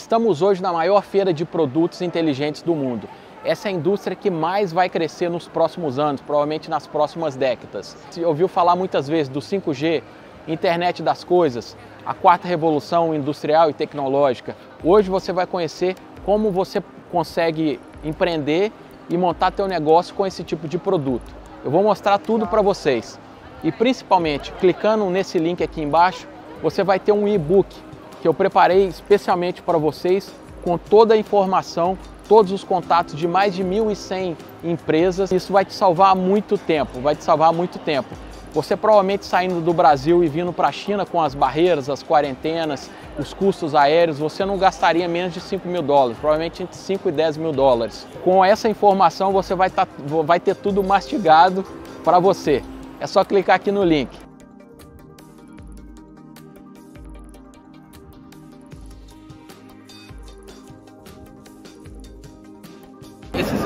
Estamos hoje na maior feira de produtos inteligentes do mundo. Essa é a indústria que mais vai crescer nos próximos anos, provavelmente nas próximas décadas. Você ouviu falar muitas vezes do 5G, internet das coisas, a quarta revolução industrial e tecnológica. Hoje você vai conhecer como você consegue empreender e montar teu negócio com esse tipo de produto. Eu vou mostrar tudo para vocês. E principalmente, clicando nesse link aqui embaixo, você vai ter um e-book que eu preparei especialmente para vocês com toda a informação, todos os contatos de mais de 1.100 empresas. Isso vai te salvar muito tempo, vai te salvar muito tempo. Você provavelmente saindo do Brasil e vindo para a China com as barreiras, as quarentenas, os custos aéreos, você não gastaria menos de 5 mil dólares, provavelmente entre 5 e 10 mil dólares. Com essa informação você vai, tá, vai ter tudo mastigado para você. É só clicar aqui no link.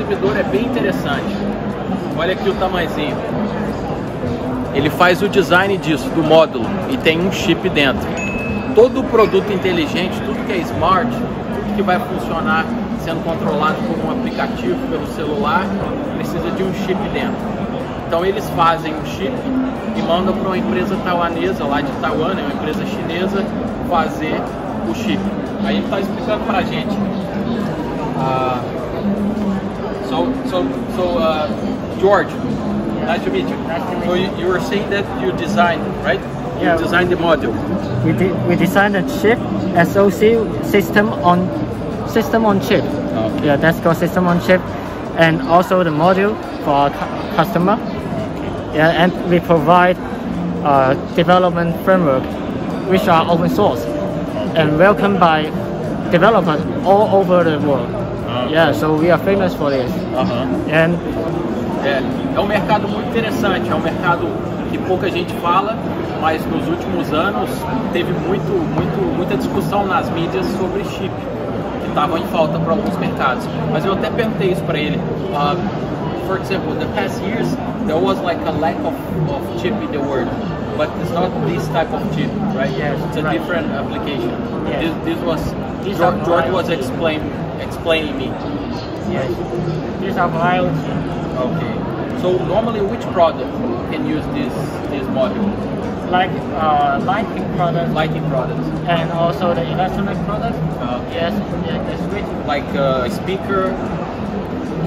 Exibidor é bem interessante. Olha aqui o tamanhozinho. Ele faz o design disso, do módulo, e tem um chip dentro. Todo produto inteligente, tudo que é smart, tudo que vai funcionar sendo controlado por um aplicativo, pelo celular, precisa de um chip dentro. Então eles fazem um chip e mandam para uma empresa taiwanesa lá de Taiwan, né, uma empresa chinesa, fazer o chip. Aí ele está explicando para a gente. Uh, So, so, so, uh, George, nice to meet you. Nice to meet so you, you were saying that you designed, right? Yeah. You designed the module. We de we designed a chip SoC system on system on chip. Okay. Yeah, that's called system on chip, and also the module for our cu customer. Yeah, and we provide uh, development framework, which are open source and welcomed by developers all over the world. Yeah, so we are famous for this. Aham. And É, é um mercado muito interessante, é um mercado que pouca gente fala, mas nos últimos anos teve muito, muito, muita discussão nas mídias sobre chip, estavam em falta para alguns mercados. Mas eu até perguntei isso para ele. Uh, for example, in the past years, there was like a lack of, of chip in the world, but it's not this type of chip, right? Yes, it's a right. different application. Yes. This, this was These George, George was explain, explaining me. yes, these are IoT. Okay. So normally, which product can use this this module? like uh, lighting products Lighting products, and also the electronic products. Uh, yes, yeah, the switch. like a speaker,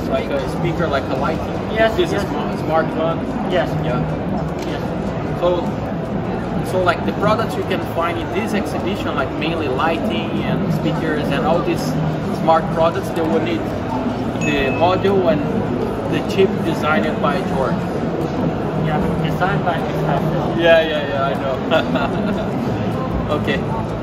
like a speaker, like a lighting. Yes, This yes. is smart, smart one. Yes, Yeah. yes, So, so like the products you can find in this exhibition, like mainly lighting and speakers and all these smart products, they will need the module and the chip designed by George. yeah. Designed by Mr. Yeah, yeah, yeah, I know. okay.